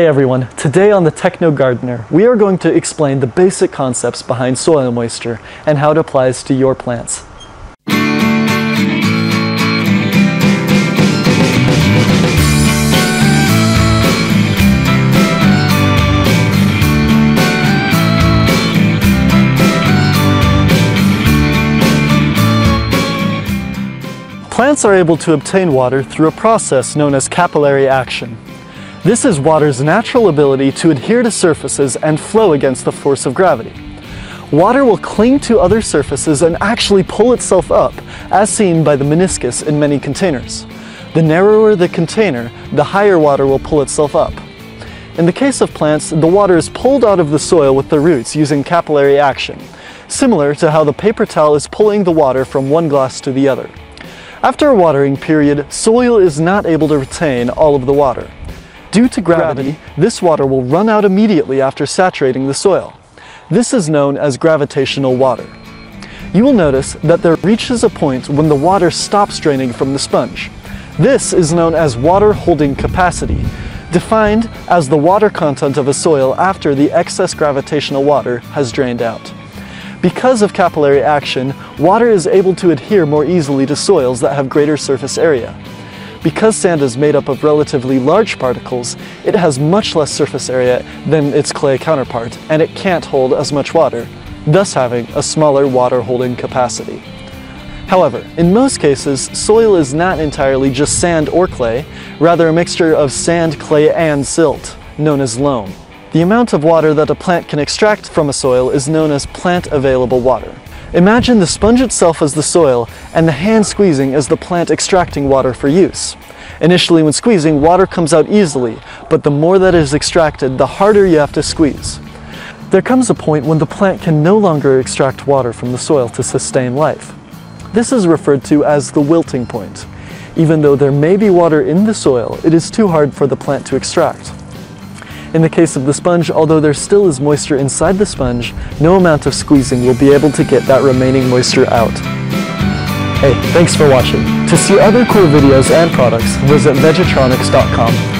Hey everyone, today on the Techno Gardener, we are going to explain the basic concepts behind soil moisture and how it applies to your plants. Plants are able to obtain water through a process known as capillary action. This is water's natural ability to adhere to surfaces and flow against the force of gravity. Water will cling to other surfaces and actually pull itself up, as seen by the meniscus in many containers. The narrower the container, the higher water will pull itself up. In the case of plants, the water is pulled out of the soil with the roots using capillary action, similar to how the paper towel is pulling the water from one glass to the other. After a watering period, soil is not able to retain all of the water. Due to gravity, this water will run out immediately after saturating the soil. This is known as gravitational water. You will notice that there reaches a point when the water stops draining from the sponge. This is known as water holding capacity, defined as the water content of a soil after the excess gravitational water has drained out. Because of capillary action, water is able to adhere more easily to soils that have greater surface area. Because sand is made up of relatively large particles, it has much less surface area than its clay counterpart, and it can't hold as much water, thus having a smaller water holding capacity. However, in most cases, soil is not entirely just sand or clay, rather a mixture of sand, clay, and silt, known as loam. The amount of water that a plant can extract from a soil is known as plant available water. Imagine the sponge itself as the soil and the hand squeezing as the plant extracting water for use. Initially when squeezing, water comes out easily, but the more that is extracted, the harder you have to squeeze. There comes a point when the plant can no longer extract water from the soil to sustain life. This is referred to as the wilting point. Even though there may be water in the soil, it is too hard for the plant to extract. In the case of the sponge, although there still is moisture inside the sponge, no amount of squeezing will be able to get that remaining moisture out. Hey, thanks for watching. To see other cool videos and products, visit vegetronix.com.